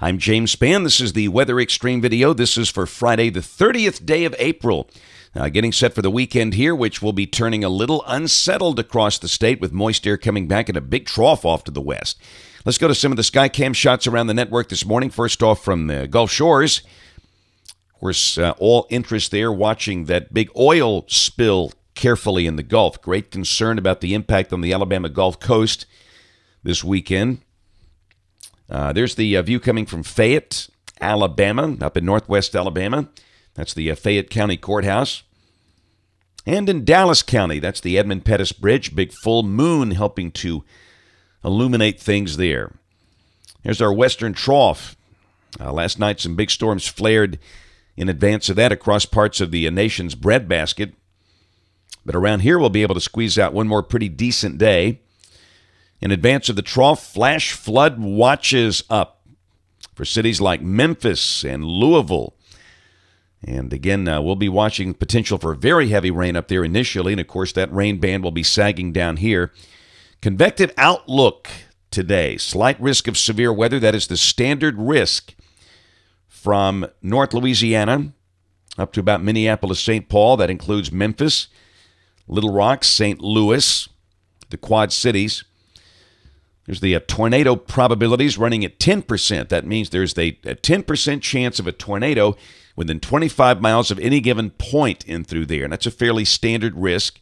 I'm James Spann. This is the Weather Xtreme video. This is for Friday, the 30th day of April. Uh, getting set for the weekend here, which will be turning a little unsettled across the state with moist air coming back and a big trough off to the west. Let's go to some of the Skycam shots around the network this morning. First off, from the Gulf Shores. Of course, uh, all interest there watching that big oil spill carefully in the Gulf. Great concern about the impact on the Alabama Gulf Coast this weekend. Uh, there's the uh, view coming from Fayette, Alabama, up in northwest Alabama. That's the uh, Fayette County Courthouse. And in Dallas County, that's the Edmund Pettus Bridge. Big full moon helping to illuminate things there. There's our western trough. Uh, last night, some big storms flared in advance of that across parts of the uh, nation's breadbasket. But around here, we'll be able to squeeze out one more pretty decent day. In advance of the trough, flash flood watches up for cities like Memphis and Louisville. And again, uh, we'll be watching potential for very heavy rain up there initially. And of course, that rain band will be sagging down here. Convective outlook today. Slight risk of severe weather. That is the standard risk from North Louisiana up to about Minneapolis, St. Paul. That includes Memphis, Little Rock, St. Louis, the Quad Cities. There's the uh, tornado probabilities running at 10%. That means there's a, a 10% chance of a tornado within 25 miles of any given point in through there. And that's a fairly standard risk.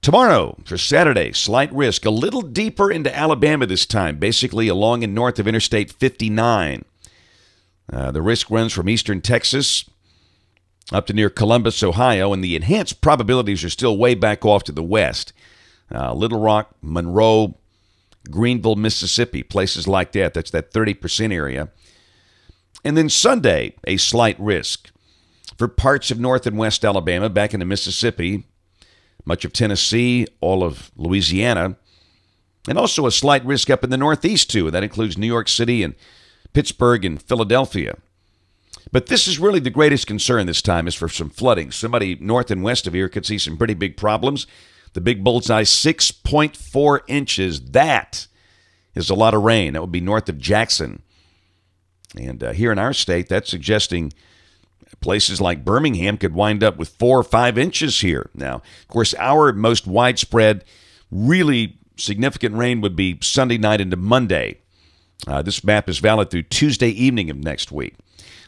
Tomorrow, for Saturday, slight risk, a little deeper into Alabama this time, basically along and north of Interstate 59. Uh, the risk runs from eastern Texas up to near Columbus, Ohio, and the enhanced probabilities are still way back off to the west. Uh, Little Rock, Monroe, Greenville, Mississippi, places like that. That's that 30% area. And then Sunday, a slight risk for parts of North and West Alabama, back into Mississippi, much of Tennessee, all of Louisiana, and also a slight risk up in the Northeast, too. That includes New York City and Pittsburgh and Philadelphia. But this is really the greatest concern this time is for some flooding. Somebody north and west of here could see some pretty big problems. The big bullseye, 6.4 inches. That is a lot of rain. That would be north of Jackson. And uh, here in our state, that's suggesting places like Birmingham could wind up with four or five inches here. Now, of course, our most widespread, really significant rain would be Sunday night into Monday. Uh, this map is valid through Tuesday evening of next week.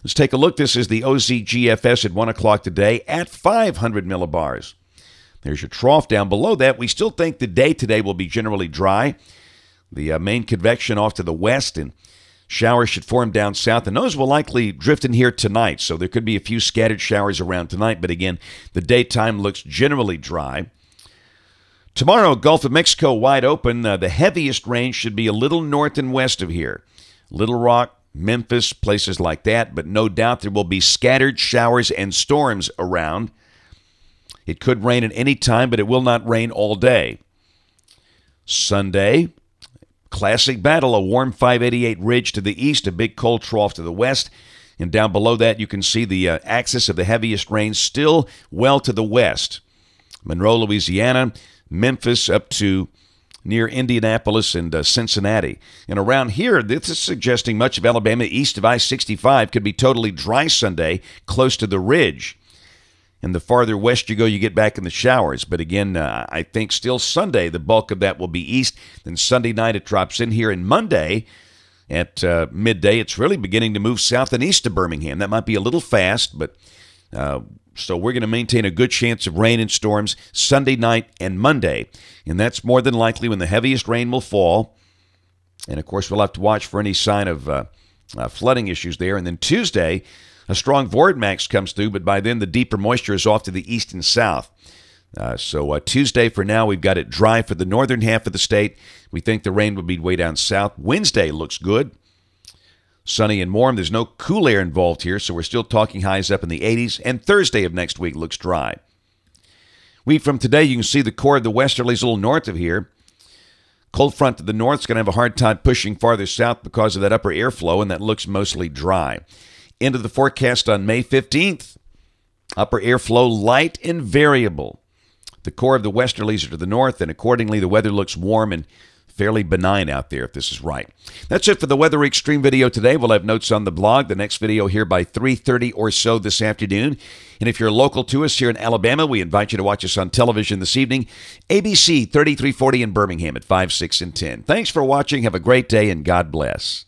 Let's take a look. This is the 0Z GFS at 1 o'clock today at 500 millibars. There's your trough down below that. We still think the day today will be generally dry. The uh, main convection off to the west and showers should form down south, and those will likely drift in here tonight. So there could be a few scattered showers around tonight, but again, the daytime looks generally dry. Tomorrow, Gulf of Mexico wide open. Uh, the heaviest rain should be a little north and west of here. Little Rock, Memphis, places like that, but no doubt there will be scattered showers and storms around. It could rain at any time, but it will not rain all day. Sunday, classic battle, a warm 588 ridge to the east, a big cold trough to the west. And down below that, you can see the uh, axis of the heaviest rain still well to the west. Monroe, Louisiana, Memphis up to near Indianapolis and uh, Cincinnati. And around here, this is suggesting much of Alabama east of I 65 could be totally dry Sunday, close to the ridge. And the farther west you go, you get back in the showers. But again, uh, I think still Sunday, the bulk of that will be east. Then Sunday night, it drops in here. And Monday, at uh, midday, it's really beginning to move south and east to Birmingham. That might be a little fast, but uh, so we're going to maintain a good chance of rain and storms Sunday night and Monday. And that's more than likely when the heaviest rain will fall. And of course, we'll have to watch for any sign of uh, uh, flooding issues there. And then Tuesday, a strong vortex comes through, but by then the deeper moisture is off to the east and south. Uh, so uh, Tuesday for now, we've got it dry for the northern half of the state. We think the rain will be way down south. Wednesday looks good. Sunny and warm. There's no cool air involved here, so we're still talking highs up in the 80s. And Thursday of next week looks dry. We from today, you can see the core of the westerlies a little north of here. Cold front to the north is going to have a hard time pushing farther south because of that upper airflow, and that looks mostly dry. Into the forecast on May 15th. Upper airflow light and variable. The core of the westerlies are to the north, and accordingly, the weather looks warm and fairly benign out there if this is right. That's it for the Weather Xtreme video today. We'll have notes on the blog. The next video here by 3:30 or so this afternoon. And if you're local to us here in Alabama, we invite you to watch us on television this evening, ABC 33/40 in Birmingham at 5, 6, and 10. Thanks for watching. Have a great day and God bless.